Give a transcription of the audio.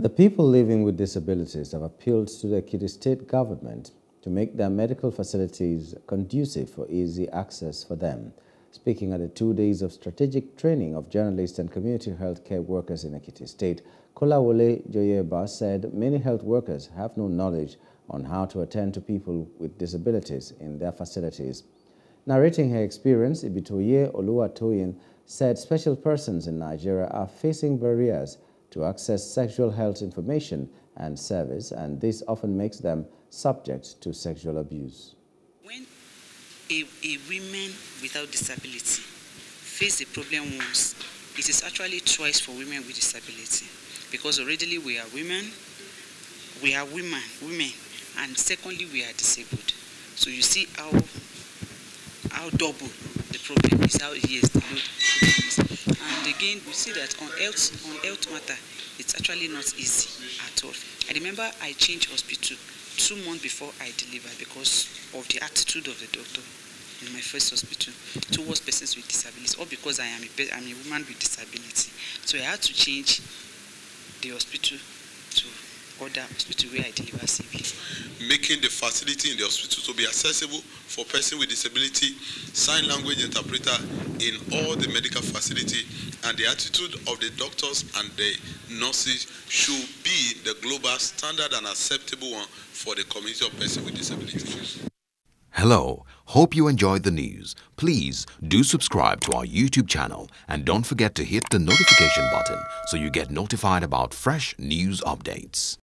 The people living with disabilities have appealed to the Ekiti state government to make their medical facilities conducive for easy access for them. Speaking at the two days of strategic training of journalists and community health care workers in Ekiti State, Kolawole Joyeba said many health workers have no knowledge on how to attend to people with disabilities in their facilities. Narrating her experience, Ibitoye Oluwatoyin said special persons in Nigeria are facing barriers to access sexual health information and service, and this often makes them subject to sexual abuse. When a, a women without disability face the problem once, it is actually twice for women with disability because already we are women, we are women, women, and secondly we are disabled. So you see how how double the problem is, how yes the load is. Again, we see that on health on health matter, it's actually not easy at all. I remember I changed hospital two months before I delivered because of the attitude of the doctor in my first hospital towards persons with disabilities, or because I am a, I'm a woman with disability. So I had to change the hospital to other hospital where I deliver safely. Making the facility in the hospital to be accessible for person with disability, sign language interpreter in all the medical facility, and the attitude of the doctors and the nurses should be the global standard and acceptable one for the community of persons with disabilities. Hello, hope you enjoyed the news. Please do subscribe to our YouTube channel and don't forget to hit the notification button so you get notified about fresh news updates.